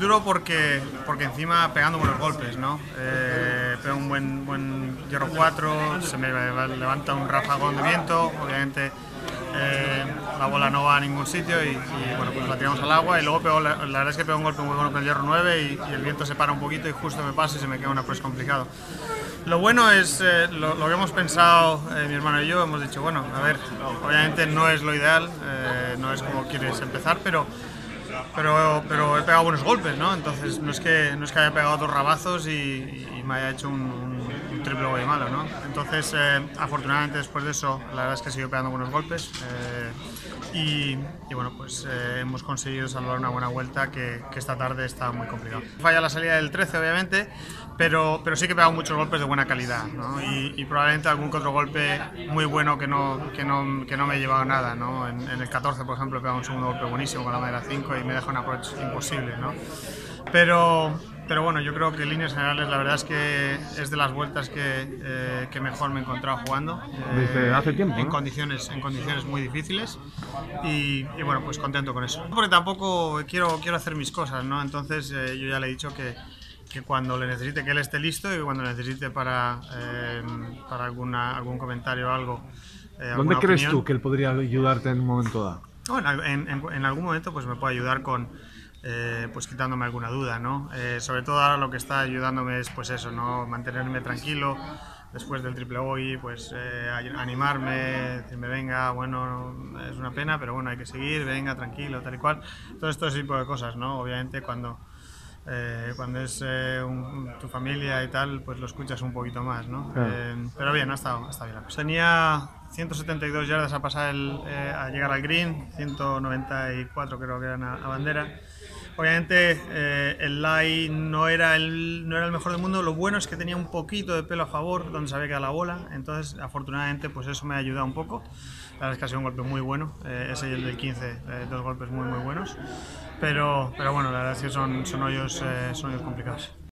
duro porque, porque encima pegando buenos golpes, ¿no? Eh, pego un buen, buen hierro 4, se me levanta un ráfago de viento, obviamente eh, la bola no va a ningún sitio y, bueno, pues la tiramos al agua y luego pego, la, verdad es que pego un golpe muy bueno con el hierro 9 y, el viento se para un poquito y justo me pasa y se me queda una press complicado. Lo bueno es eh, lo, que hemos pensado eh, mi hermano y yo, hemos dicho, bueno, a ver, obviamente no es lo ideal, no es como quieres empezar, pero pero, pero he pegado buenos golpes, ¿no? Entonces no es que, no es que haya pegado dos rabazos y, me haya hecho un, triple muy malo, ¿no? Entonces, eh, afortunadamente después de eso, la verdad es que he seguido pegando buenos golpes eh, y, bueno, pues eh, hemos conseguido salvar una buena vuelta que, esta tarde está muy complicado. Falla la salida del 13, obviamente, pero, pero sí que he pegado muchos golpes de buena calidad, ¿no? y, y, probablemente algún que otro golpe muy bueno que no, que no, que no me he llevado nada, ¿no? En, en, el 14, por ejemplo, he pegado un segundo golpe buenísimo con la madera 5 y me deja un approach imposible, ¿no? Pero, pero bueno, yo creo que en líneas generales la verdad es que es de las vueltas que, eh, que mejor me he encontrado jugando. Desde hace tiempo. En, condiciones, en condiciones muy difíciles y, y, bueno, pues contento con eso. Porque tampoco quiero, quiero hacer mis cosas, ¿no? Entonces eh, yo ya le he dicho que, que cuando le necesite que él esté listo y cuando le necesite para, eh, para alguna, algún comentario o algo. Eh, ¿Dónde crees opinión, tú que él podría ayudarte en un momento dado? Bueno, en, en, en algún momento pues me puede ayudar con eh, pues quitándome alguna duda, ¿no? Eh, sobre todo ahora lo que está ayudándome es pues eso, ¿no? Mantenerme tranquilo después del triple hoy, pues eh, animarme, decirme venga, bueno, es una pena, pero bueno, hay que seguir, venga, tranquilo, tal y cual. Todo esto tipo de cosas, ¿no? Obviamente cuando, eh, cuando es eh, un, tu familia y tal, pues lo escuchas un poquito más, ¿no? Claro. pero bien, ha estado, ha estado bien. Tenía 172 yardas a pasar el, a llegar al green, 194 creo que eran a, a bandera. Obviamente eh, el lie no era el, no era el mejor del mundo, lo bueno es que tenía un poquito de pelo a favor donde se había quedado la bola, entonces afortunadamente pues eso me ha ayudado un poco. La verdad es que ha sido un golpe muy bueno, eh, ese y el del 15, eh, dos golpes muy muy buenos, pero, pero bueno, la verdad es que son, son, son hoyos complicados.